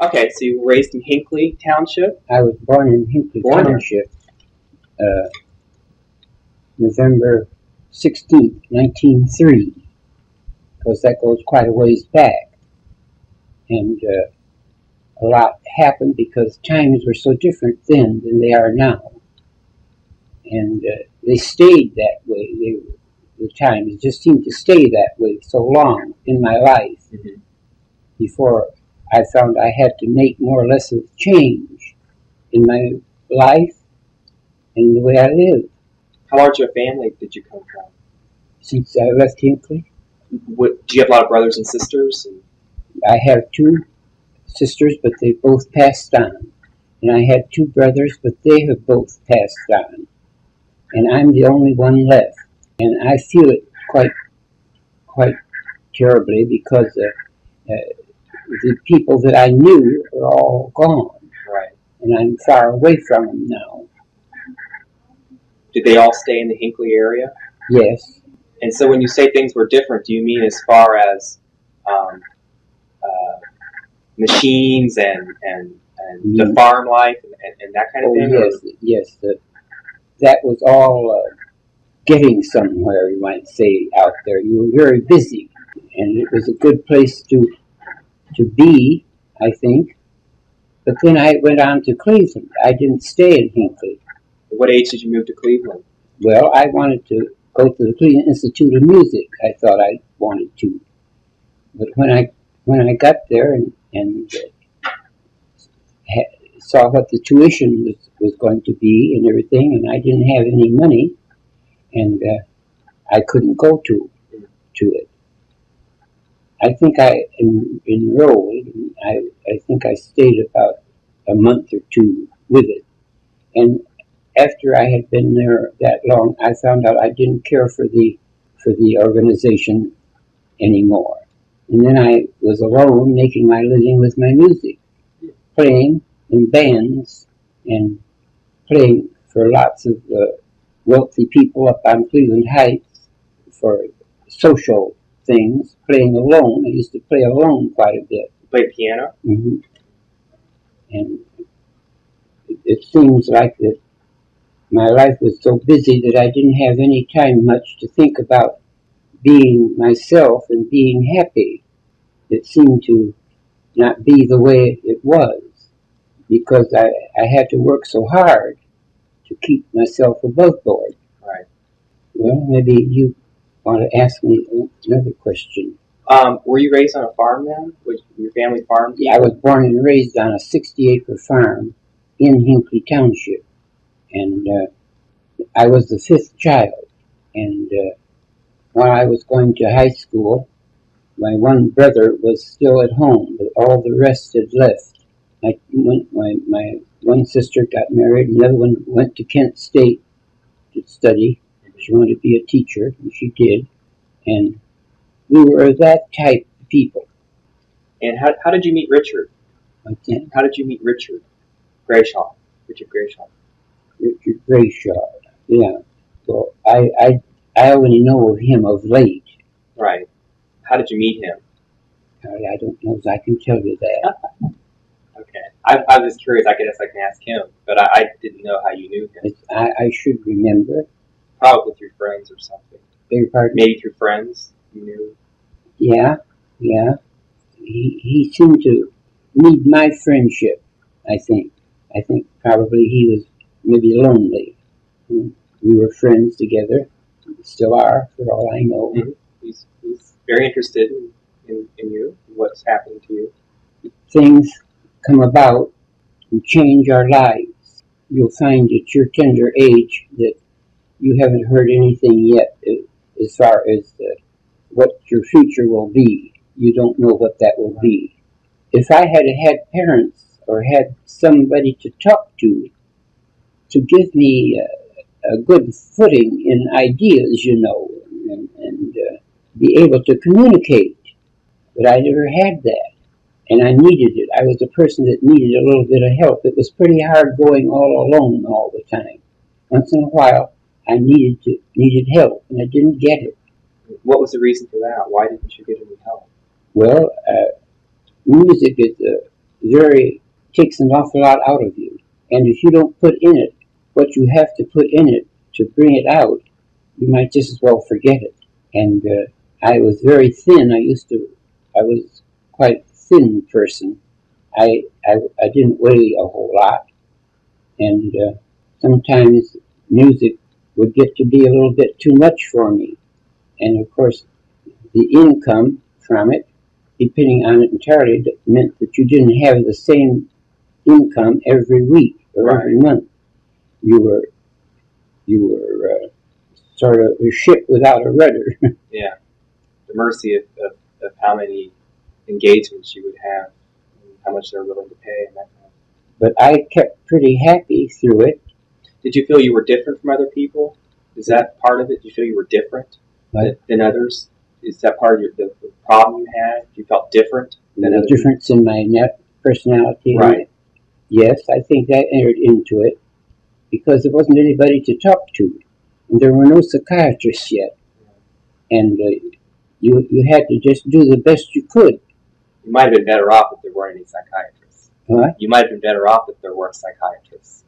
Okay, so you were raised in Hinckley Township. I was born in Hinckley Born there. Township, uh, November 16th, 1903, because that goes quite a ways back. And uh, a lot happened because times were so different then than they are now. And uh, they stayed that way. They, the times just seemed to stay that way so long in my life Mhm. before I found I had to make more or less of change in my life and the way I live How large of a family did you come from? since I left Hinckley. What, do you have a lot of brothers and sisters? And, I have two sisters, but they both passed on. And I had two brothers, but they have both passed on. And I'm the only one left. And I feel it quite, quite terribly because uh, uh, the people that I knew are all gone. right. And I'm far away from them now. Did they all stay in the Hinckley area? Yes. And so when you say things were different, do you mean as far as um, uh, machines and, and, and the Mhm. farm life and, and, that kind of Oh, thing? or- yes, yes. The, that was all uh, getting somewhere, you might say, out there. You were very busy, and it was a good place to to be, I think. But then I went on to Cleveland. I didn't stay in Hinckley. At what age did you move to Cleveland? Well, I wanted to go to the Cleveland Institute of Music. I thought I wanted to, but when I when I got there and and uh, saw what the tuition was, was going to be and everything, and I didn't have any money, and uh, I couldn't go to to it. I think I en- enrolled. I I think I stayed about a month or two with it, and after I had been there that long, I found out I didn't care for the for the organization anymore. And then I was alone, making my living with my music, playing in bands and playing for lots of uh, wealthy people up on Cleveland Heights for social things. Playing alone, I used to play alone quite a bit. You played piano? hmm And it, it seems like that my life was so busy that I didn't have any time much to think about being myself and being happy. It seemed to not be the way it was because I, I had to work so hard to keep myself above board. Right. Well, maybe you want to ask me another question. Um, were you raised on a farm then? Was your family farmed? Yeah, I was born and raised on a 60 acre farm in Hinckley Township. And uh, I was the fifth child. And uh, while I was going to high school, my one brother was still at home, but all the rest had left. My, one- my, my one sister got married, and the other one went to Kent State to study. She wanted to be a teacher, and she did. And we were that type of people. And how, how did you meet Richard? Think. How did you meet Richard Grayshaw? Richard Grayshaw. Richard Brayshaw. Yeah. Well, I, I, I only know of him of late. Right. How did you meet him? I, I don't know if I can tell you that. Okay. I, I was just curious. I guess I can ask him, but I, I didn't know how you knew him. I, I should remember. Probably through friends or something. Beg your pardon? Maybe through friends you knew. Yeah, yeah. He, he seemed to need my friendship, I think. I think probably he was maybe lonely. Hmm. We were friends together. Still are, for all I know. Mhm. He's, he's very interested in, in, in you, what's happening to you. things come about and change our lives. You'll find at your tender age that you haven't heard anything yet as far as uh, what your future will be. You don't know what that will be. If I had had parents or had somebody to talk to, to give me uh, a good footing in ideas, you know, and, and uh, be able to communicate, but I never had that and I needed it. I was a person that needed a little bit of help. It was pretty hard going all alone all the time. Once in a while, I needed to needed help, and I didn't get it. What was the reason for that? Why didn't you get any help? Well, uh, music is a very takes an awful lot out of you. And if you don't put in it what you have to put in it to bring it out, you might just as well forget it. And uh, I was very thin. I used to, I was quite thin person. I, I, I didn't weigh a whole lot. And uh, sometimes music would get to be a little bit too much for me. And of course, the income from it, depending on it entirely, that meant that you didn't have the same income every week or Right. every month. You were, you were uh, sort of a ship without a rudder. Yeah. The mercy of, of, of how many engagements you would have, and how much they're willing to pay, and that kind of. but I kept pretty happy through it. Did you feel you were different from other people? Is that part of it? Do you feel you were different What? than, others? Is that part of your, the, the problem you had? You felt different than the other difference in my net personality. Right. Yes, I think that entered into it because there wasn't anybody to talk to, and there were no psychiatrists yet, and uh, you you had to just do the best you could. You might have been better off if there weren't any psychiatrists. What? You might have been better off if there weren't psychiatrists.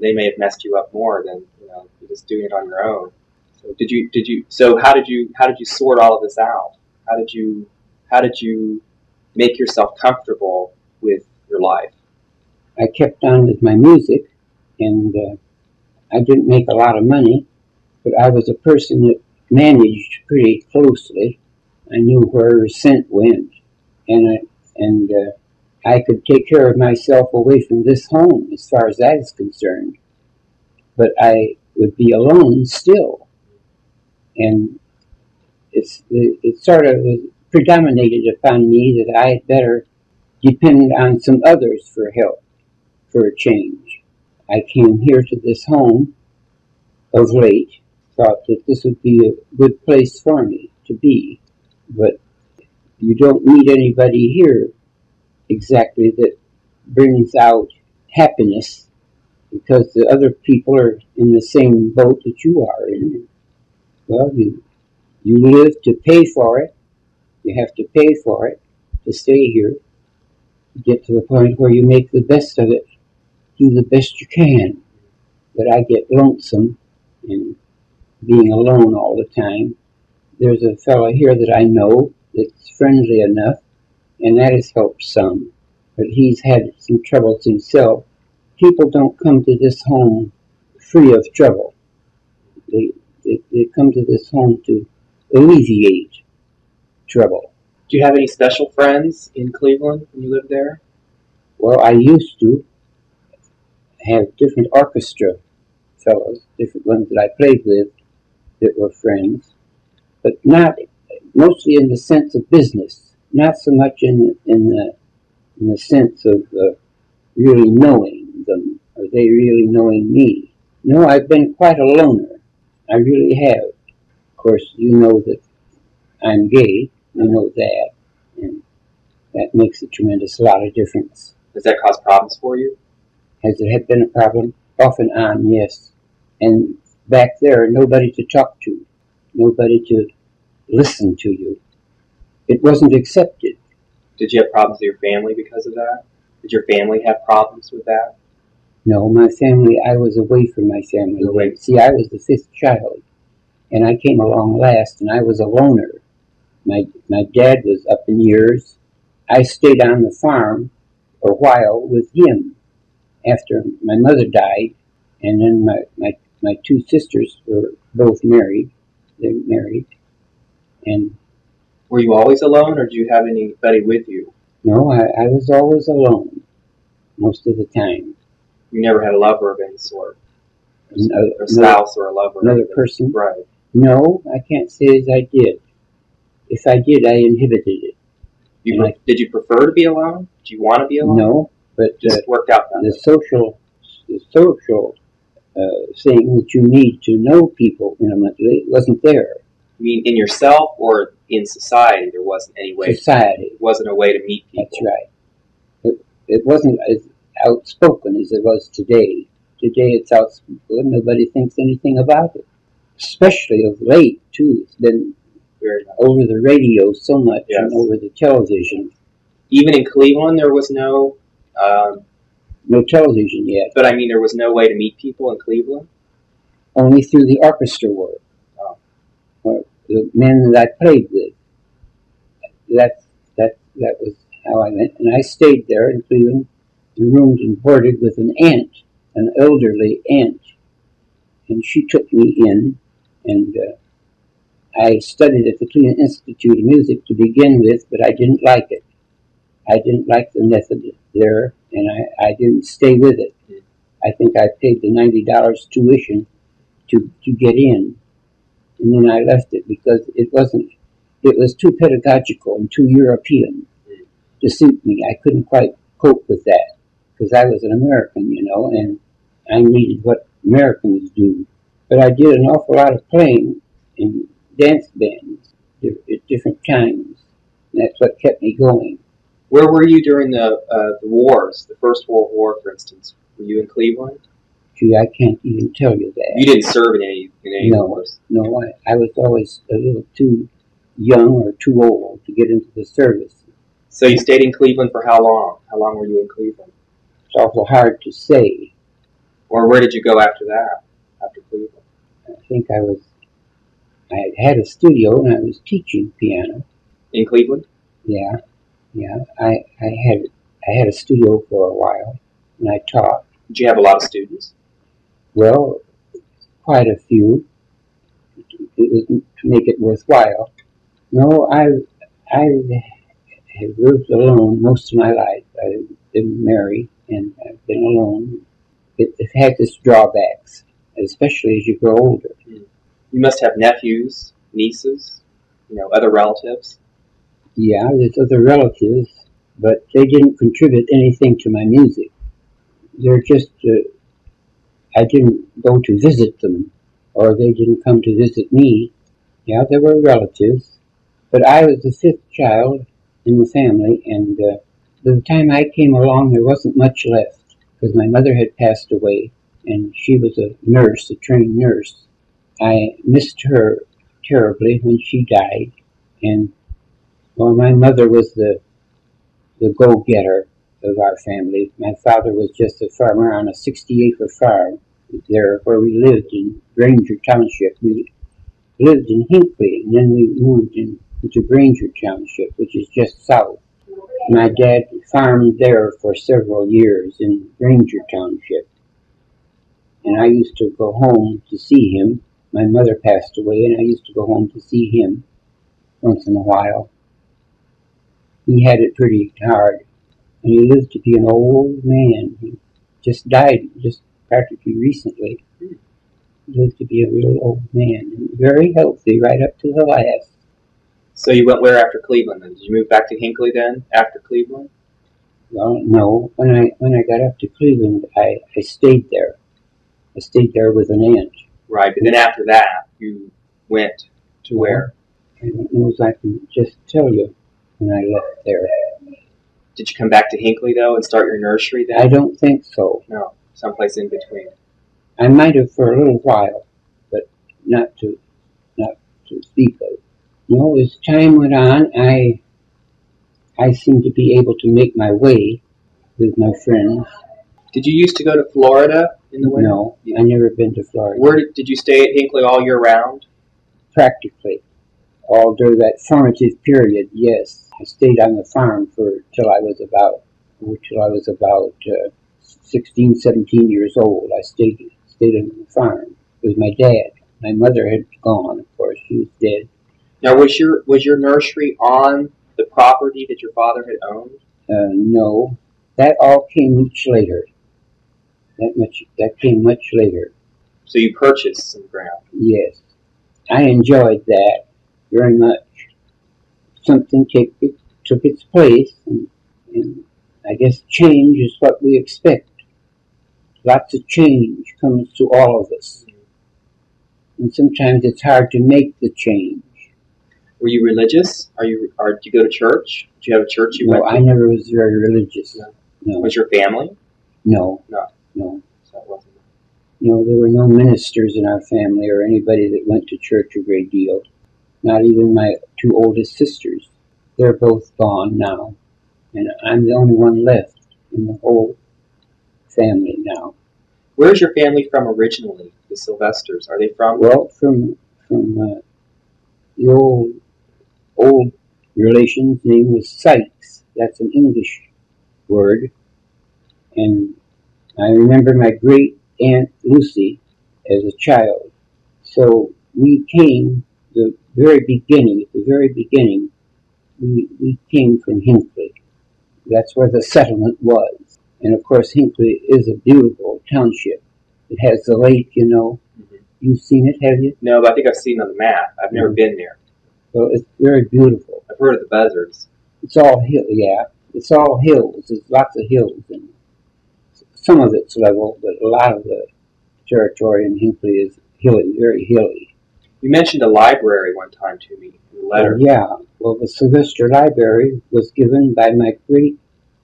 They may have messed you up more than you know just doing it on your own. So did you did you so how did you how did you sort all of this out? How did you how did you make yourself comfortable with your life? I kept on with my music, and uh, I didn't make a lot of money, but I was a person that managed pretty closely. I knew where a cent went, and I, and uh, I could take care of myself away from this home as far as that is concerned. But I would be alone still, and it's it sort of predominated upon me that I had better depend on some others for help for a change. I came here to this home of late, thought that this would be a good place for me to be, but you don't need anybody here exactly that brings out happiness because the other people are in the same boat that you are in. Well, you you live to pay for it. You have to pay for it to stay here. Get to the point where you make the best of it do the best you can. But I get lonesome and being alone all the time. There's a fellow here that I know that's friendly enough, and that has helped some. But he's had some troubles himself. People don't come to this home free of trouble. They, they, they come to this home to alleviate trouble. Do you have any special friends in Cleveland when you lived there? Well, I used to have different orchestra fellows, different ones that I played with that were friends, but not mostly in the sense of business, not so much in in the in the sense of uh, really knowing them Are they really knowing me. No, I've been quite a loner. I really have. Of course, you know that I'm gay. You know that, and that makes a tremendous lot of difference. Does that cause problems for you? Has it had been a problem? Off and on, yes. And back there, nobody to talk to, nobody to listen to you. It wasn't accepted. Did you have problems with your family because of that? Did your family have problems with that? No, my family, I was away from my family. Away. See, I was the fifth child, and I came along last, and I was a loner. My, my dad was up in years. I stayed on the farm for a while with him after my mother died, and then my, my, my two sisters were both married. They married, and Were you always alone, or did you have anybody with you? no, I, I was always alone most of the time. You never had a lover of any sort, Another, or spouse, or a lover. another person? Right. No, I can't say as I did. If I did, I inhibited it. You And I- did you prefer to be alone? Do you want to be alone? No, but uh, Just worked out the social, the social uh, thing that you need to know people intimately wasn't there. You mean in yourself or in society? There wasn't any way. Society, It wasn't a way to meet people. that's right. It, it wasn't as outspoken as it was today. Today it's outspoken. Nobody thinks anything about it. Especially of late, too. It's been over the radio so much Yes. and over the television. Even in Cleveland, there was no Um, No television yet, but I mean, there was no way to meet people in Cleveland. only through the orchestra work. The men that I played with. That's that that was how I went, and I stayed there in Cleveland, and roomed and boarded with an aunt, an elderly aunt, and she took me in, and uh, I studied at the Cleveland Institute of Music to begin with, but I didn't like it. I didn't like the method there, and I, I didn't stay with it. I think I paid the ninety dollars tuition to to get in, and then I left it because it wasn't. It was too pedagogical and too European to suit me. I couldn't quite cope with that because I was an American, you know, and I needed what Americans do. But I did an awful lot of playing in dance bands at different times. That's what kept me going. Where were you during the uh, the wars, the First World War, for instance? Were you in Cleveland? I can't even tell you that. You didn't serve in any in any No. wars. No, I, I was always a little too young or too old to get into the service. So you stayed in Cleveland for how long? How long were you in Cleveland? It's awful hard to say. Or where did you go after that? After Cleveland? I think I was, I had had a studio and I was teaching piano. In Cleveland? Yeah, yeah. I, I had I had a studio for a while and I taught. Did you have a lot of students? Well, quite a few. To make it worthwhile. No, I I have lived alone most of my life. I've been married and I've been alone. It, it has its drawbacks, especially as you grow older. You must have nephews, nieces, you know, other relatives. Yeah, there's other relatives, but they didn't contribute anything to my music. They're just, uh, I didn't go to visit them, or they didn't come to visit me. Yeah, there were relatives, but I was the fifth child in the family, and uh, by the time I came along, there wasn't much left, because my mother had passed away, and she was a nurse, a trained nurse. I missed her terribly when she died, and well, my mother was the the go-getter of our family. My father was just a farmer on a 60-acre farm there where we lived in Granger Township. We lived in Hinckley, and then we moved in, into Granger Township, which is just south. My dad farmed there for several years in Granger Township, and I used to go home to see him. My mother passed away, and I used to go home to see him once in a while he had it pretty hard. And he lived to be an old man. He just died just practically recently. He lived to be a real old man and very healthy right up to the last. So you went where after Cleveland then? Did you move back to Hinckley then after Cleveland? Well, no, when I when I got up to Cleveland, I, I stayed there. I stayed there with an aunt. Right, but then after that you went to where? I don't know if I can just tell you when I left there. Did you come back to Hinckley though and start your nursery then? I don't think so. No, someplace in between. I might have for a little while, but not to not to speak of. No, as time went on, I I seemed to be able to make my way with my friends. Did you used to go to Florida in the winter? No, I never been to Florida. Where did, did you stay at Hinckley all year round? Practically, all during that formative period. Yes, I stayed on the farm for till I was about till I was about uh, 16, 17 years old. I stayed stayed on the farm with my dad. My mother had gone, of course; she was dead. Now was your was your nursery on the property that your father had owned? Uh, no, that all came much later. That much that came much later. So you purchased some ground. Yes, I enjoyed that very much. Something take, it, took its place, and, and I guess change is what we expect. Lots of change comes to all of us, and sometimes it's hard to make the change. Were you religious? Are you or did you go to church? Did you have a church you No, went I never was very religious. No. No. Was your family? no, No. no. So. No, there were no ministers in our family or anybody that went to church a great deal. Not even my two oldest sisters. They're both gone now. And I'm the only one left. in the whole family now. Where's your family from originally? The Sylvesters. Are they from? Well, from from uh, the old old relation's name was Sykes. That's an English word, and I remember my great aunt Lucy as a child. So we came the very beginning. At the very beginning, we we came from Hinckley. That's where the settlement was, and of course Hinckley is a beautiful township. It has the lake, you know. Mhm. You've seen it, have you? No, but I think I've seen it on the map. I've never Mhm. been there. Well, it's very beautiful. I've heard of the buzzards. It's all hill, yeah. It's all hills. There's lots of hills, and some of it's level, but a lot of the territory in Hinckley is hilly, very hilly. You mentioned a library one time to me in a letter. Yeah. Well, the Sylvester Library was given by my great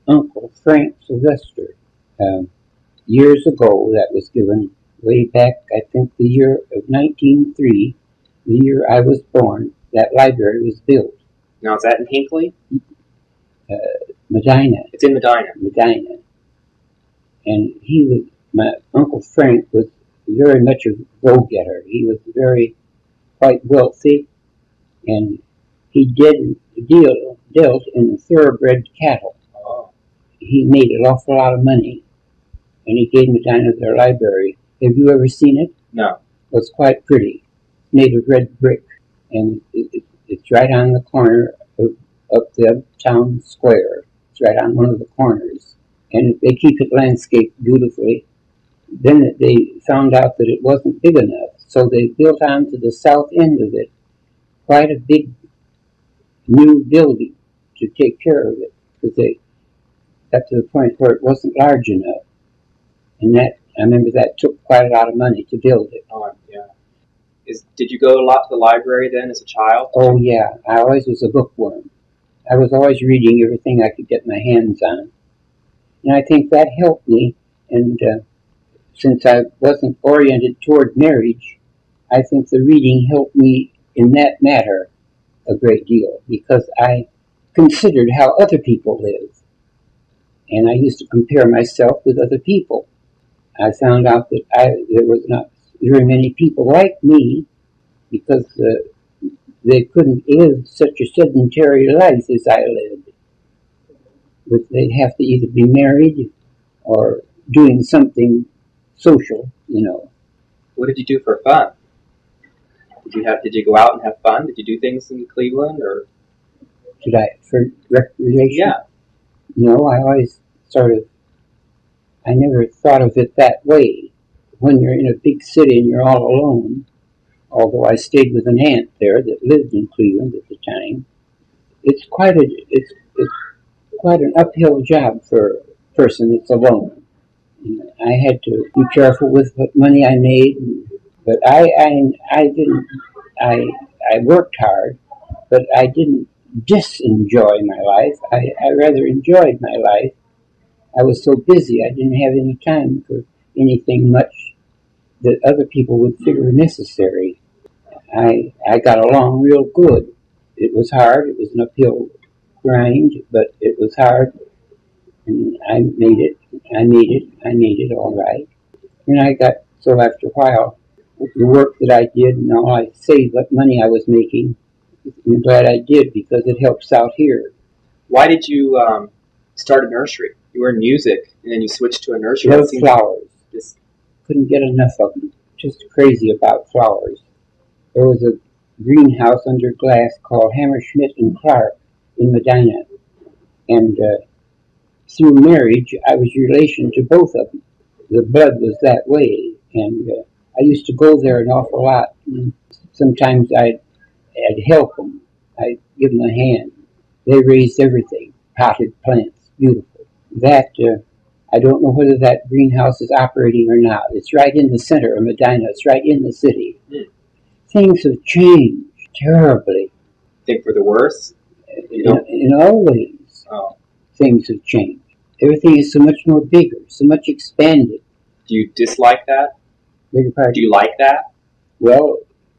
uncle Frank Sylvester um, years ago. That was given way back, I think, the year of 1903, the year I was born. That library was built. Now is that in Hinckley? Medina. It's in Medina. Medina. And he was, my Uncle Frank was very much a go-getter. He was very, quite wealthy, and he did deal, dealt in the thoroughbred cattle. Oh. He made an awful lot of money, and he gave Medina their library. Have you ever seen it? No. It's quite pretty. Made of red brick, and it, it, it's right on the corner of, of the town square. It's right on one of the corners, and they keep it landscaped beautifully. Then they found out that it wasn't big enough, so they built on to the south end of it quite a big new building to take care of it because they got to the point where it wasn't large enough, and that I remember that took quite a lot of money to build it. Oh, yeah. Is did you go a lot to the library then as a child? Oh yeah, I always was a bookworm. I was always reading everything I could get my hands on, and I think that helped me. And uh, since I wasn't oriented toward marriage, I think the reading helped me in that matter a great deal because I considered how other people live, and I used to compare myself with other people. I found out that I there was not very many people like me because. Uh, they couldn't live such a sedentary life as I lived. But they'd have to either be married or doing something social, you know. What did you do for fun? Did you have? Did you go out and have fun? Did you do things in Cleveland or? Did I for recreation? Yeah. No, I always sort of. I never thought of it that way. When you're in a big city and you're all alone, although I stayed with an aunt there that lived in Cleveland at the time, it's quite a it's, it's quite an uphill job for a person that's alone. You know, I had to be careful with what money I made, but I I, I didn't I I worked hard, but I didn't disenjoy my life. I, I rather enjoyed my life. I was so busy I didn't have any time for anything much that other people would figure necessary. I I got along real good. It was hard. It was an uphill grind, but it was hard, and I made it. I made it. I made it all right. And I got so after a while, the work that I did and all I saved what money I was making, I'm glad I did because it helps out here. Why did you um, start a nursery? You were in music, and then you switched to a nursery. Love flowers. this- Couldn't get enough of them. Just crazy about flowers. There was a greenhouse under glass called Hammerschmidt and Clark in Medina, and uh, through marriage, I was relation to both of them. The blood was that way, and uh, I used to go there an awful lot. And sometimes I'd, I'd help them. I'd give them a hand. They raised everything, potted plants, beautiful. That uh, I don't know whether that greenhouse is operating or not. It's right in the center of Medina. It's right in the city. Hmm. Things have changed terribly think for the worse. You in, in all ways. Oh. Things have changed. Everything is so much more bigger, so much expanded. Do you dislike that? Do you like that? Well,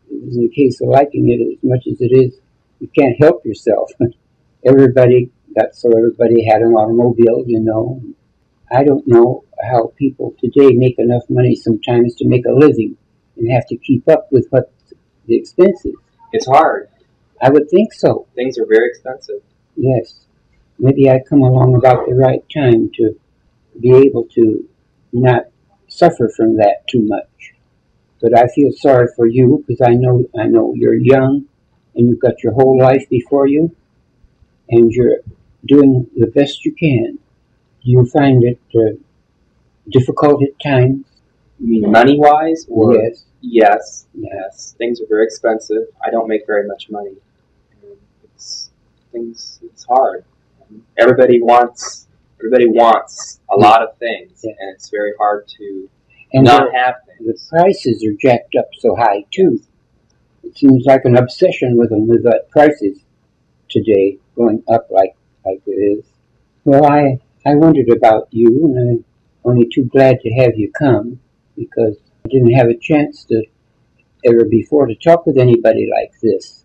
it isn't a case of liking it as much as it is you can't help yourself. everybody got so everybody had an automobile, you know. I don't know how people today make enough money sometimes to make a living and have to keep up with what the expenses. It's hard. I would think so. Things are very expensive. Yes. Maybe I come along about the right time to be able to not suffer from that too much. But I feel sorry for you because I know I know you're young and you've got your whole life before you and you're doing the best you can. You find it uh, difficult at times? You mean money wise or yes. Yes, yes. Things are very expensive. I don't make very much money. It's things. It's hard. Everybody wants. Everybody wants a lot of things, Yeah. and it's very hard to And not the, have the prices are jacked up so high too. It seems like an obsession with them with the prices today going up like like it is. Well, I I wondered about you, and I'm only too glad to have you come because I didn't have a chance to ever before to talk with anybody like this.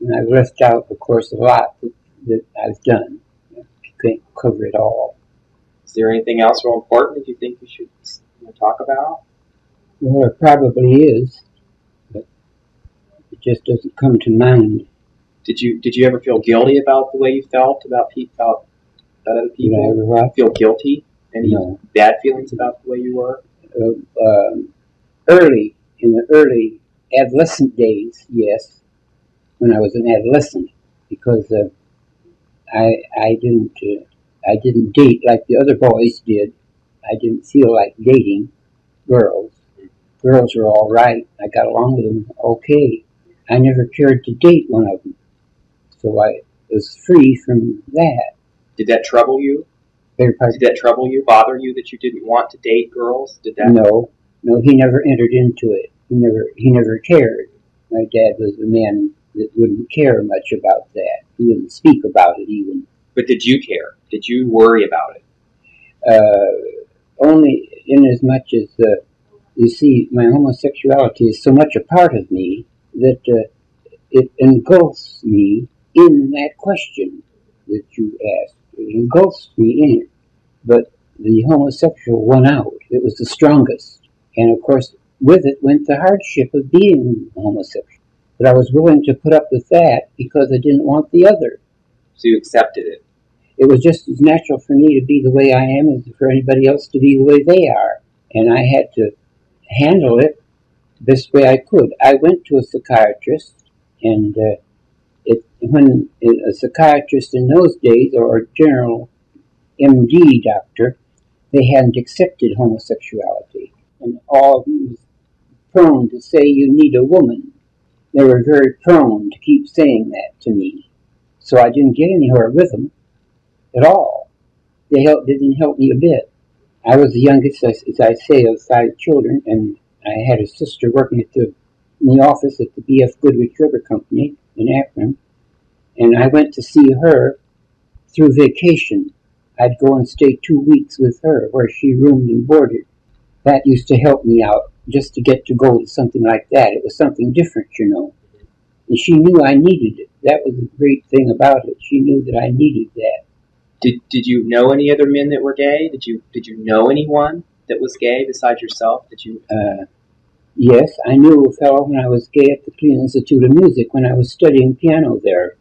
And I've left out, of course, a lot that, that I've done. Can't cover it all. Is there anything else real important that you think we should you know, talk about? Well, there probably is, but it just doesn't come to mind. Did you Did you ever feel guilty about the way you felt about pe- about about other people? Did I people? ever? Feel guilty? Any No. bad feelings about the way you were? uh, um, early in the early adolescent days, yes, when I was an adolescent, because uh, I I didn't uh, I didn't date like the other boys did. I didn't feel like dating girls. Girls were all right. I got along with them okay. I never cared to date one of them, so I was free from that. Did that trouble you? Did that trouble you? Bother you that you didn't want to date girls? Did that? No, no, he never entered into it. He never, he never cared. My dad was a man that wouldn't care much about that. He wouldn't speak about it even. But did you care? Did you worry about it? Uh, only in as much as, uh, you see, my homosexuality is so much a part of me that uh, it engulfs me in that question that you asked. It engulfs me in it. But the homosexual won out. It was the strongest. And of course, with it went the hardship of being homosexual. But I was willing to put up with that because I didn't want the other. So you accepted it. It was just as natural for me to be the way I am as for anybody else to be the way they are. And I had to handle it the best way I could. I went to a psychiatrist, and uh, it, when a psychiatrist in those days, or a general MD doctor, they hadn't accepted homosexuality. And all of them was prone to say you need a woman. They were very prone to keep saying that to me. So I didn't get anywhere with them at all. They, helped, didn't help me a bit. I was the youngest, as, as I say, of five children, and I had a sister working at the, in the office at the B.F. Goodrich Rubber Company in Akron, and I went to see her through vacation. I'd go and stay two weeks with her where she roomed and boarded. That used to help me out just to get to go to something like that. It was something different, you know. And she knew I needed it. That was the great thing about it. She knew that I needed that. Did Did you know any other men that were gay? Did you Did you know anyone that was gay besides yourself? Did you? Uh, yes, I knew a fellow when I was gay at the Cleveland Institute of Music when I was studying piano there.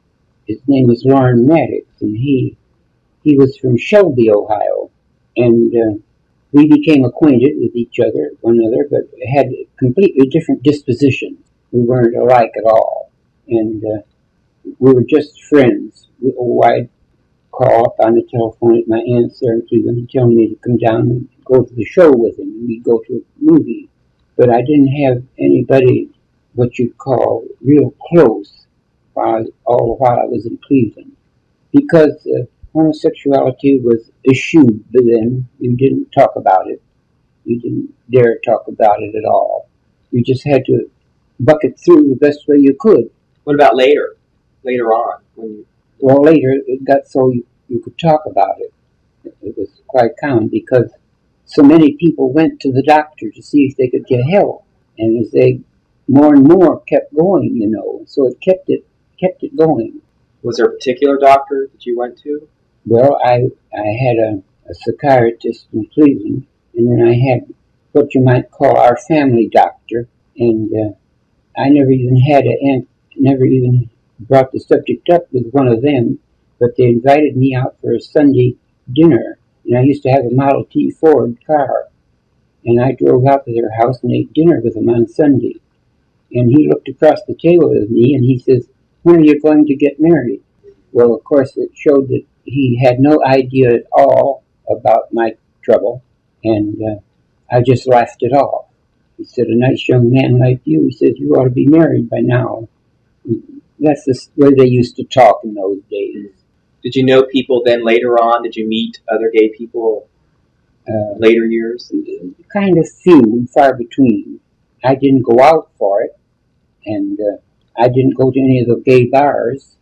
His name was Lauren Maddox, and he he was from Shelby, Ohio, and uh, we became acquainted with each other, one another, but had completely different dispositions. We weren't alike at all, and uh, we were just friends. We, oh, I'd call up on the telephone at my aunt's there in Cleveland and tell me to come down and go to the show with him, and we'd go to a movie. But I didn't have anybody what you'd call real close while all the while I was in Cleveland, because uh, homosexuality was eschewed. Then you didn't talk about it. You didn't dare talk about it at all. You just had to bucket through the best way you could. What about later? Later on, when you Well, later it got so you, you could talk about it. It was quite common because so many people went to the doctor to see if they could get help, and as they more and more kept going, you know, so it kept it kept it going. was there a particular doctor that you went to? Well, I I had a a psychiatrist in Cleveland, and then I had what you might call our family doctor, and uh, I never even had a never even brought the subject up with one of them, but they invited me out for a Sunday dinner, and I used to have a Model T Ford car, and I drove out to their house and ate dinner with them on Sunday, and he looked across the table at me and he says, "When are you going to get married?" Well, of course, it showed that he had no idea at all about my trouble, and uh, I just laughed it off. He said, "A nice young man like you," he says, "you ought to be married by now." That's the way they used to talk in those days. Did you know people then later on? Did you meet other gay people Uh, later years? kind of few and far between. I didn't go out for it, and uh, I didn't go to any of the gay bars.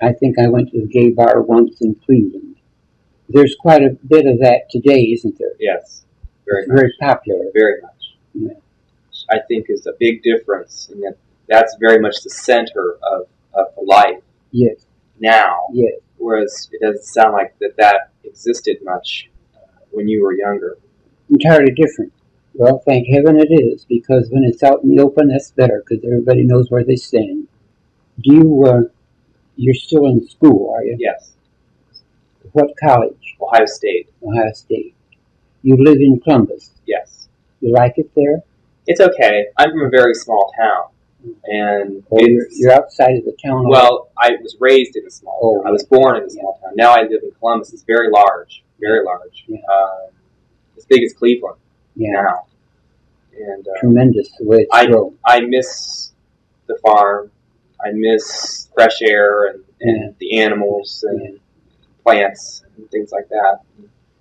I think I went to the gay bar once in Cleveland. There's quite a bit of that today, isn't there? Yes, very It's much. very popular. Very much. Yeah. I think is a big difference, and that that's very much the center of, of life Yes, now. yes. Whereas it doesn't sound like that that existed much uh, when you were younger. Entirely different. Well, thank heaven it is, because when it's out in the open, that's better, because everybody knows where they stand. Do you, uh, you're still in school, are you? Yes, What college? Ohio State. Ohio State. You live in Columbus. Yes, You like it there? it's okay. I'm from a very small town, and Or you're, you're outside of the town? well, I was raised in a small Oh, town. I was born in a small town. Now I live in Columbus. It's very large, very large. Yeah. Um, as big as Cleveland yeah, now, and uh, tremendous the way it's I- grown. I miss the farm. I miss fresh air and, and the animals and plants and things like that.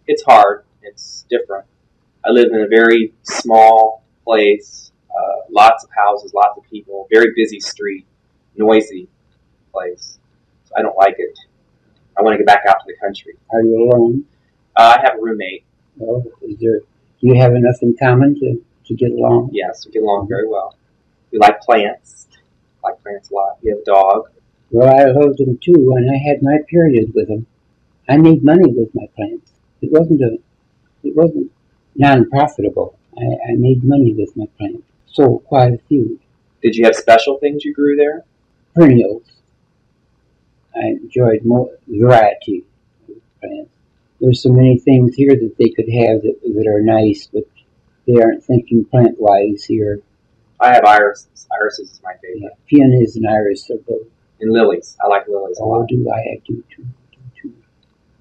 It's hard. It's different. I live in a very small place, uh, lots of houses, lots of people, very busy street, noisy place. So I don't like it. I want to get back out to the country. Are you alone? Uh, I have a roommate. Well, is there? Do you have enough in common to, to get along? Yes, we get along very well. We like plants. Like plants a lot. We have a dog. Well, I loved him too, and I had my period with him. I made money with my plants. It wasn't a, it wasn't non-profitable. I, I made money with my plants. Sold quite a few Did you have special things you grew there? perennials. I enjoyed more variety of plants. There's so many things here that they could have that, that are nice, but they aren't thinking plant-wise here. I have irises. Irises is my favorite. Yeah, peonies and iris are both. And lilies. I like lilies a Oh, lot. do I? I do too. do too.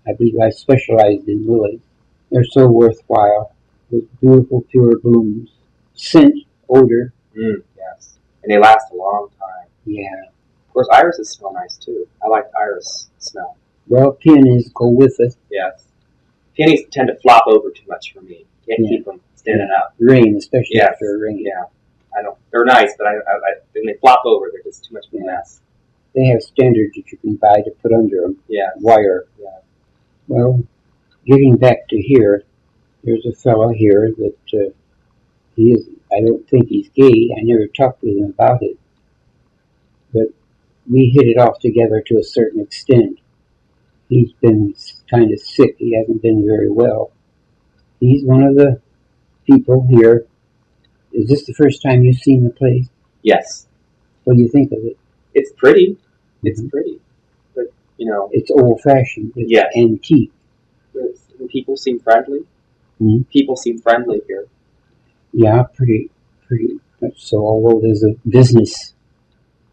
I believe I specialized in lilies. They're so worthwhile with beautiful, pure blooms, scent, odor. Mm, yes. And they last a long time. Yeah. Of course, irises smell nice too. I like iris smell. Well, peonies go with it. Yes. Peonies tend to flop over too much for me. Can't Yeah. keep them standing up. Rain, especially Yes. after a rain. Yeah. I don't. They're nice, but I, I, I when they flop over, they're just too much of a mess. They have standards that you can buy to put under them. Yeah. Wire. Yeah. Well, getting back to here, there's a fellow here that uh, he is. I don't think he's gay. I never talked with him about it, but we hit it off together to a certain extent. He's been kind of sick. He hasn't been very well. He's one of the people here. Is this the first time you've seen the place? Yes. What do you think of it? It's pretty. It's Mhm. pretty. But you know, It's old fashioned. It's Yes. antique. it's- people seem friendly. Mhm. People seem friendly here. Yeah, pretty, pretty much so. Although there's a business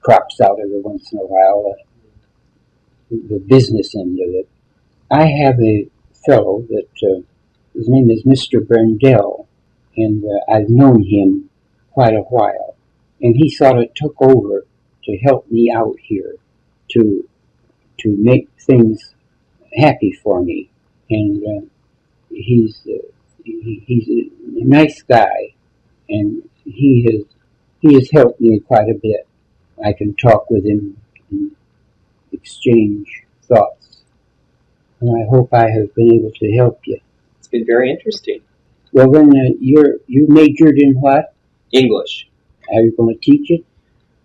crops out every once in a while, uh, the business end of it. I have a fellow that uh, his name is Mr. Brendel, and uh, I've known him quite a while, and he sort of took over to help me out here to to make things happy for me, and uh, he's uh, he, he's a nice guy, and he has he has helped me quite a bit. I can talk with him and exchange thoughts, and I hope I have been able to help you. It's been very interesting. Well, then uh, you're you majored in what? English. Are you going to teach it?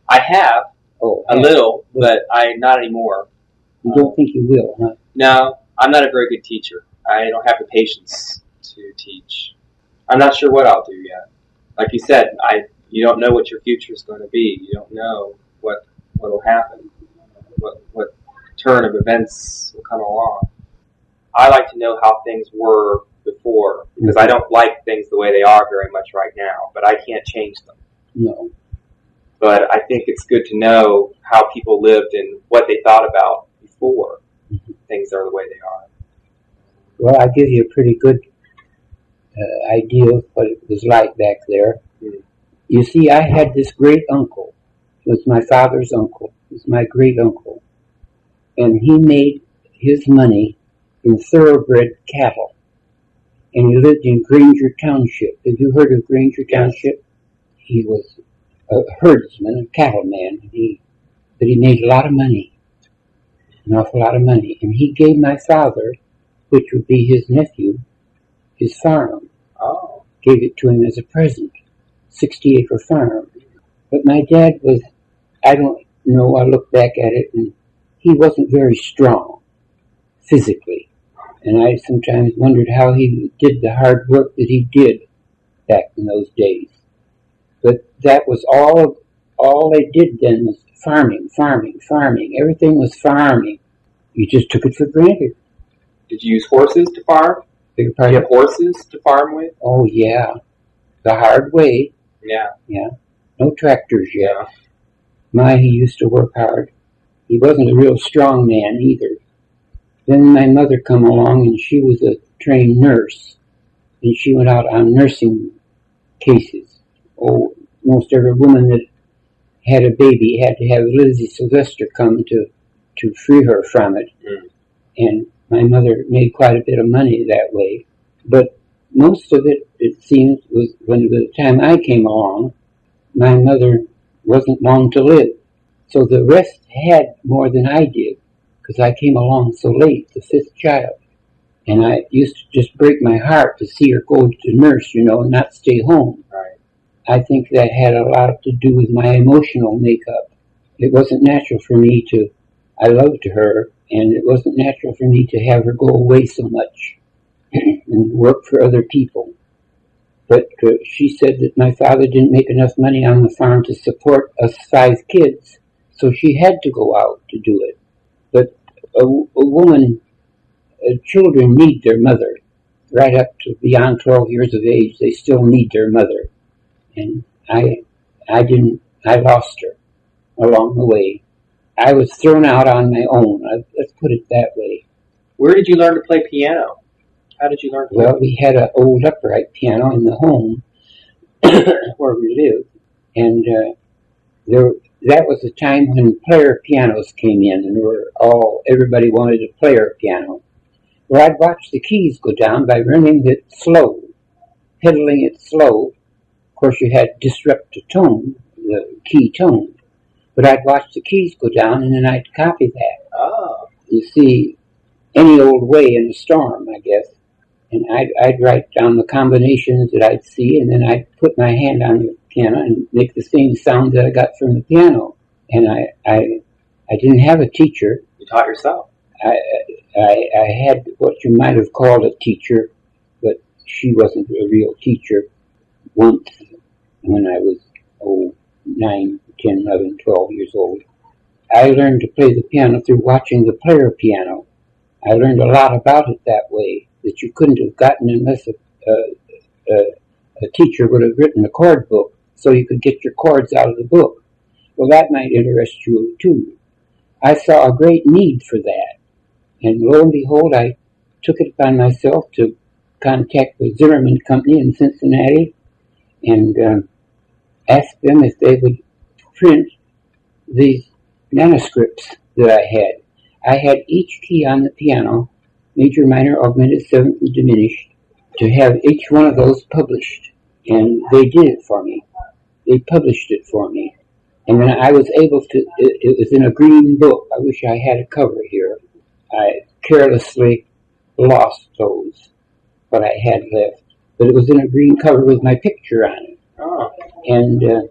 I have Oh, a little, but I not anymore. You don't think you will, huh? No, I'm not a very good teacher. I don't have the patience to teach. I'm not sure what I'll do yet. Like you said, I you don't know what your future is going to be. You don't know what what will happen, what what turn of events will come along. I like to know how things were before because I don't like things the way they are very much right now, but I can't change them. No. But I think it's good to know how people lived and what they thought about before Mhm. things are the way they are. Well, I give you a pretty good uh, idea of what it was like back there. Mm. You see, I had this great uncle. It was my father's uncle. It was my great uncle. And he made his money in thoroughbred cattle. And he lived in Granger Township. Have you heard of Granger Township? He was a herdsman, a cattleman. He, but he made a lot of money. An awful lot of money. And he gave my father which would be his nephew, his farm. Oh, Gave it to him as a present, 60 acre farm. But my dad was, I don't know, I look back at it and he wasn't very strong physically. And I sometimes wondered how he did the hard work that he did back in those days. But that was all, of, all they did then was farming, farming, farming. Everything was farming. You just took it for granted. did you use horses to farm? Did you have horses to farm with? Oh yeah, the hard way. Yeah. Yeah, No tractors yet. yeah. My, he used to work hard. He wasn't a real strong man either. Then my mother come along and she was a trained nurse, and she went out on nursing cases. Oh, most every woman that had a baby had to have Lizzie Sylvester come to to free her from it. Mm. And my mother made quite a bit of money that way. But most of it, it seems, was when by the time I came along, my mother wasn't long to live. So the rest had more than I did, because I came along so late, the fifth child. And I used to just break my heart to see her go to nurse, you know, and not stay home. Right. I think that had a lot to do with my emotional makeup. It wasn't natural for me to, I loved her, and it wasn't natural for me to have her go away so much and work for other people. But uh, she said that my father didn't make enough money on the farm to support us five kids, so she had to go out to do it. A, a woman, uh, children need their mother. Right up to beyond 12 years of age, they still need their mother. And I, I didn't, I lost her along the way. I was thrown out on my own. I, let's put it that way. Where did you learn to play piano? How did you learn to play? Well, we had an old upright piano in the home where we lived, and uh, there that was the time when player pianos came in, and were all everybody wanted a player piano. Well, I'd watch the keys go down by running it slow, pedaling it slow. Of course, you had disrupt the tone, the key tone, but I'd watch the keys go down, and then I'd copy that oh, you see any old way in a storm, I guess. And I'd, I'd write down the combinations that I'd see, and then I'd put my hand on the piano and make the same sound that I got from the piano. And I, I, I didn't have a teacher. you taught yourself. I, I, I had what you might have called a teacher, but she wasn't a real teacher. Once, when I was oh nine, ten, eleven, twelve years old, I learned to play the piano through watching the player piano. I learned a lot about it that way that you couldn't have gotten unless a, a, a, a teacher would have written a chord book so you could get your chords out of the book. Well, that might interest you too. I saw a great need for that. And lo and behold, I took it upon myself to contact the Zimmerman Company in Cincinnati and um, ask them if they would print these manuscripts that I had. I had each key on the piano, major, minor, augmented, seventh, and diminished, to have each one of those published. And they did it for me. They published it for me. And then I was able to, it, it was in a green book. I wish I had a cover here. I carelessly lost those, what I had left. But it was in a green cover with my picture on it. Oh, And uh,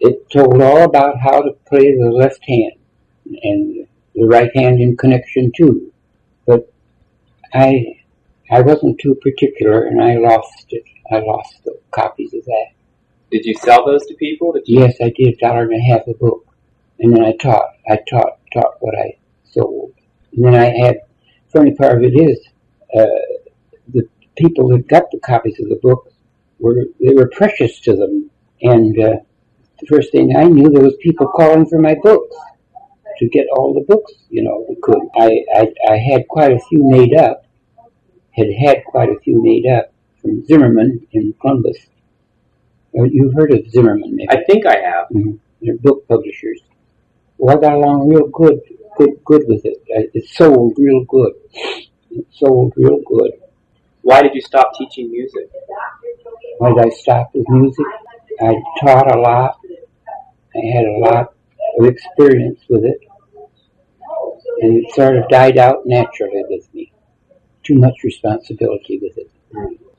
it told all about how to play the left hand and the right hand in connection too. But I I wasn't too particular, and I lost it. I lost the copies of that. Did you sell those to people? Did you? Yes, I did. A dollar and a half a book, and then I taught. I taught taught what I sold, and then I had. Funny part of it is, uh, the people that got the copies of the book were they were precious to them, and uh, the first thing I knew, there was people calling for my books to get all the books, you know, they could. I, I, I had quite a few made up, had had quite a few made up from Zimmerman in Columbus. Uh, You've heard of Zimmerman, maybe? I think I have. They're book publishers. Well, I got along real good, good, good with it. It sold real good. It sold real good. Why did you stop teaching music? Why did I stop with music? I taught a lot. I had a lot of experience with it. And it sort of died out naturally with me. Too much responsibility with it.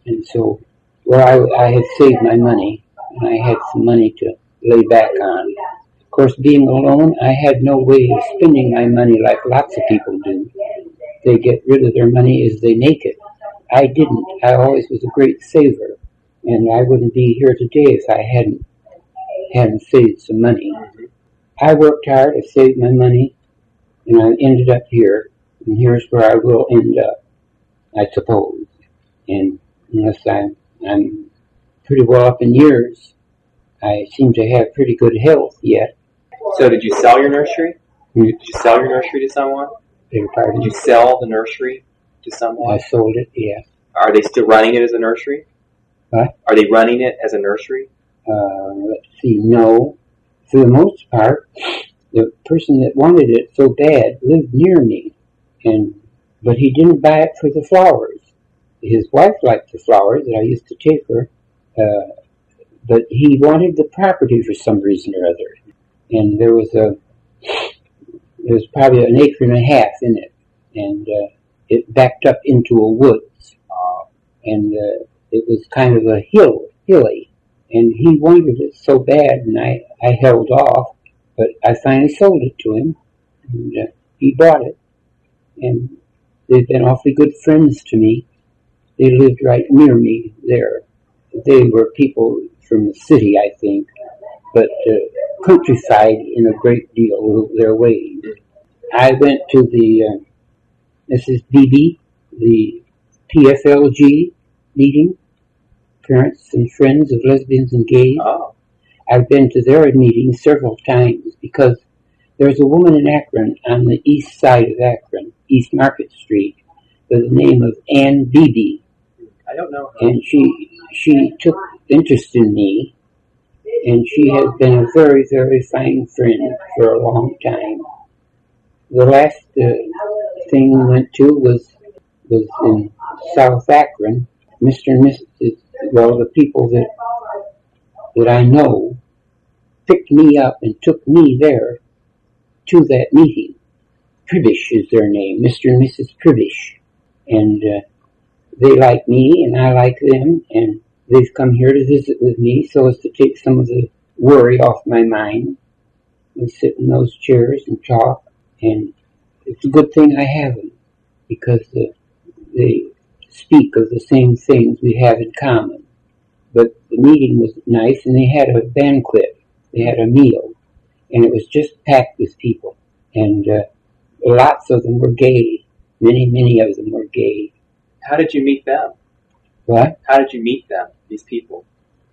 And so, where I, I had saved my money, and I had some money to lay back on. Of course, being alone, I had no way of spending my money like lots of people do. They get rid of their money as they make it. I didn't. I always was a great saver, and I wouldn't be here today if I hadn't hadn't saved some money. I worked hard. I saved my money, and I ended up here. And here's where I will end up, I suppose. And unless I'm I'm pretty well up in years, I seem to have pretty good health yet. So did you sell your nursery? Hmm. Did you sell your nursery to someone? Beg your pardon. Did you sell the nursery to someone? I sold it. Yes. Are they still running it as a nursery? What? Are they running it as a nursery? Uh, let's see. No, for the most part, the person that wanted it so bad lived near me, and but he didn't buy it for the flowers. His wife liked the flowers that I used to take her, uh, but he wanted the property for some reason or other. And there was a there was probably an acre and a half in it, and uh, it backed up into a woods, and uh, it was kind of a hill, hilly. And he wanted it so bad, and I, I held off, but I finally sold it to him, and uh, he bought it, and they've been awfully good friends to me. They lived right near me there. They were people from the city, I think, but uh, countryside in a great deal of their ways. I went to the uh, Mrs. Beebe, the PFLG meeting, Parents and Friends of Lesbians and Gays. oh, I've been to their meetings several times because there's a woman in Akron on the east side of Akron, East Market Street, by the name of Ann Beebe, I don't know. her. And she she took interest in me, and she has been a very very fine friend for a long time. The last uh, thing we went to was was in South Akron. Mr. and Mrs. Well, the people that that I know picked me up and took me there to that meeting. Privish is their name, Mr. and Mrs. Privish, and uh, they like me and I like them, and they've come here to visit with me so as to take some of the worry off my mind. We sit in those chairs and talk, and it's a good thing I have them because uh, they speak of the same things we have in common. But the meeting was nice, and they had a banquet. They had a meal, and it was just packed with people, and uh, lots of them were gay. Many, many of them were gay. How did you meet them? What? How did you meet them? These people.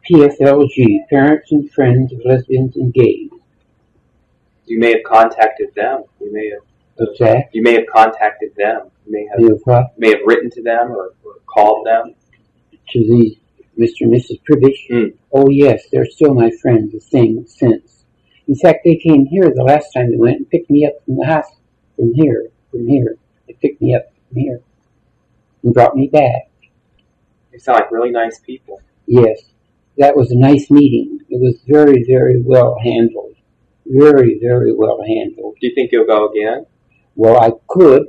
PFLG, Parents and Friends of Lesbians and Gays. You may have contacted them. You may have. What's that? You may have contacted them. You may have. You what? may have written to them or, or called them. To these Mr. and Mrs. Privish? Hmm. Oh yes, they're still my friends, the same since. In fact, they came here the last time they went and picked me up from the house, from here, from here. They picked me up from here and brought me back. They sound like really nice people. Yes, that was a nice meeting. It was very, very well handled. Very, very well handled. Do you think you'll go again? Well, I could.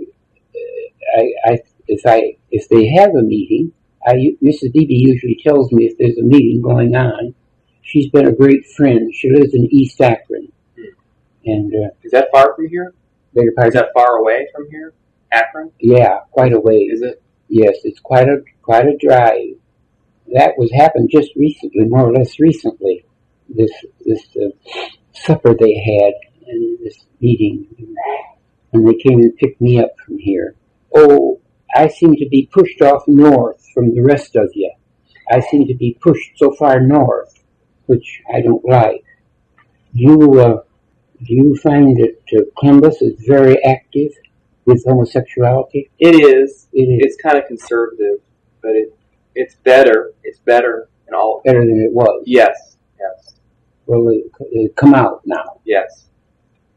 I, I, if I, if they have a meeting, I, Mrs. Beebe usually tells me if there's a meeting going on. She's been a great friend. She lives in East Akron, and uh, Is that far from here? Is that far away from here? Akron? Yeah, quite a ways. Is it? Yes, it's quite a quite a drive. That was happened just recently, more or less recently. This this uh, supper they had and this meeting, and they came and picked me up from here. Oh, I seem to be pushed off north from the rest of you. I seem to be pushed so far north, which I don't like. You uh, do you find that uh, Columbus is very active with homosexuality? It is. It is It's kind of conservative, but it it's better. It's better in all. better than it was. Yes, yes, Well, it, it come out now. yes.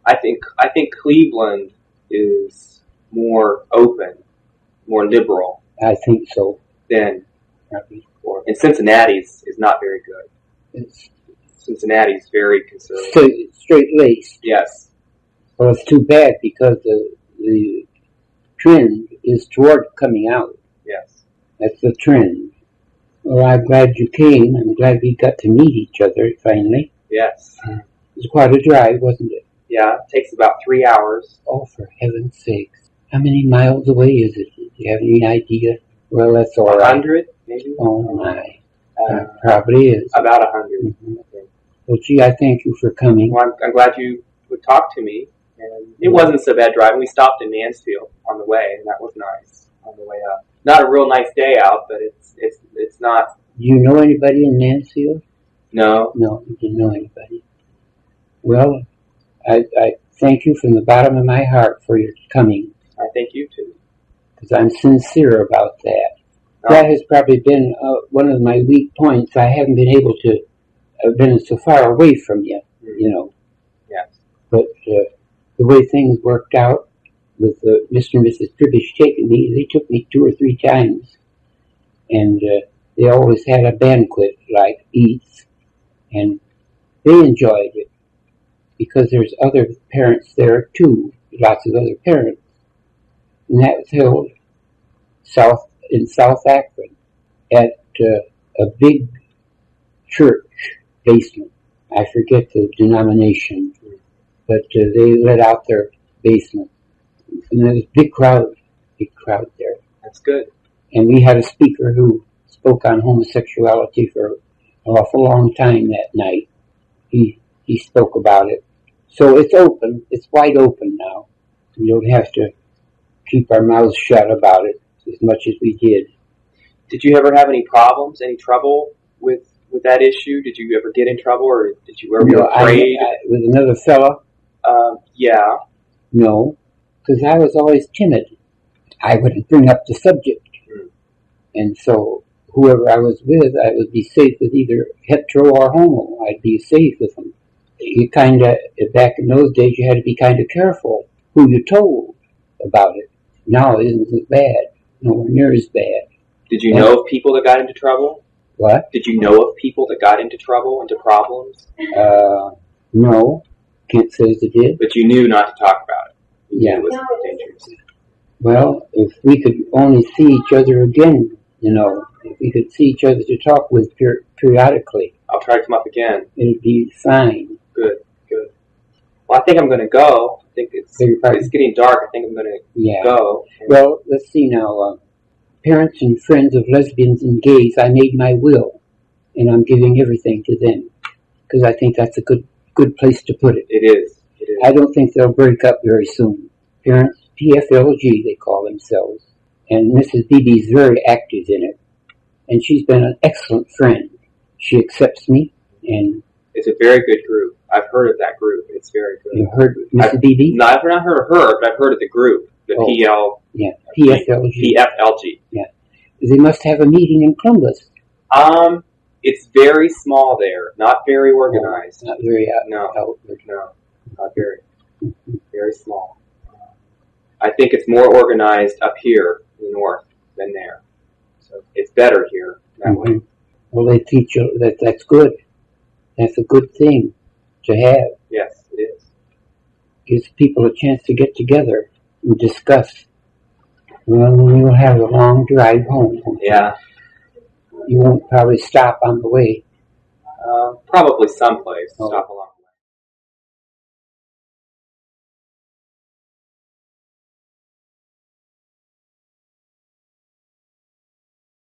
I think I think Cleveland is more open, more liberal I think so. than or and Cincinnati's is not very good. It's Cincinnati's very conservative. straight, straight laced. Yes, Well, it's too bad because the the trend is toward coming out. yes. That's the trend. Well, I'm glad you came. I'm glad we got to meet each other finally. Yes. It was quite a drive, wasn't it? Yeah, it takes about three hours. Oh, for heaven's sakes. How many miles away is it? Do you have any idea? Well, that's all A right. hundred, maybe? Oh, my. Uh, Uh, probably is. about a hundred. Mhm. Well, gee, I thank you for coming. Well, I'm, I'm glad you would talk to me. And it wasn't so bad driving. We stopped in Mansfield on the way, and that was nice on the way up. Not a real nice day out, but it's it's it's not. Do you know anybody in Mansfield? No, No, you didn't know anybody. Well, I, I thank you from the bottom of my heart for your coming, I thank you too. because I'm sincere about that. No. That has probably been uh, one of my weak points. I haven't been able to, I've been so far away from you, you know. Yes. But uh, the way things worked out with uh, Mr. and Mrs. Tribbish taking me, they took me two or three times. And uh, they always had a banquet like Eats. And they enjoyed it because there's other parents there too, lots of other parents. And that was held south in South Akron at uh, a big church basement. I forget the denomination, but uh, they let out their basement. And there was a big crowd, big crowd there. That's good. And we had a speaker who spoke on homosexuality for an awful long time that night. He he spoke about it. So it's open. It's wide open now. We don't have to keep our mouths shut about it as much as we did. Did you ever have any problems, any trouble with with that issue? Did you ever get in trouble, or did you ever be You know, I- afraid? I- with another fella, um, yeah. no, because I was always timid. I wouldn't bring up the subject, Hmm. and so whoever I was with, I would be safe with either hetero or homo. I'd be safe with them. You kind of back in those days, you had to be kind of careful who you told about it. Now it isn't as bad, nowhere near as bad. Did you Yeah. know of people that got into trouble? What? Did you know of people that got into trouble, into problems, Uh, no, can't say as it did. but you knew not to talk about it? You Yeah. it was dangerous. Well, if we could only see each other again, you know, if we could see each other to talk with per- periodically, I'll try to come up again. it'd be fine. Good, good. Well, I think I'm going to go. I think it's Beg your pardon? it's getting dark. I think I'm going to Yeah. go. Well, let's see now. Uh, parents and friends of lesbians and gays, I made my will, and I'm giving everything to them because I think that's a good good place to put it. It is. It is. I don't think they'll break up very soon. Parents, PFLG, they call themselves, and Mrs. Beebe is very active in it, and she's been an excellent friend. She accepts me, and It's a very good group. I've heard of that group. It's very good. you heard Mrs. Beebe? No, I've not heard of her, but I've heard of the group, the Oh. PL, Yeah, PFLG. PFLG. Yeah. They must have a meeting in Columbus. Um, it's very small there, not very organized. Not very out, No, no, not very, very small. I think it's more organized up here in the north than there. So it's better here that way. Mhm. Well, they teach you that that's good. That's a good thing to have. Yes, it is. Gives people a chance to get together and discuss. Well, you'll have a long drive home. Yeah, You won't probably stop on the way. uh, probably someplace. Oh. Stop along